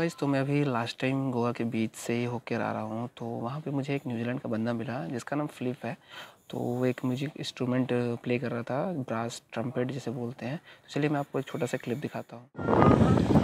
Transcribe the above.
Guys तो मैं अभी लास्ट टाइम गोवा के बीच से ही होकर आ रहा हूँ तो वहाँ पे मुझे एक न्यूजीलैंड का बंदा मिला, जिसका नाम फ्लिप है। तो वो एक म्यूज़िक इंस्ट्रूमेंट प्ले कर रहा था ब्रास ट्रम्पेट जैसे बोलते हैं। तो चलिए मैं आपको एक छोटा सा क्लिप दिखाता हूँ।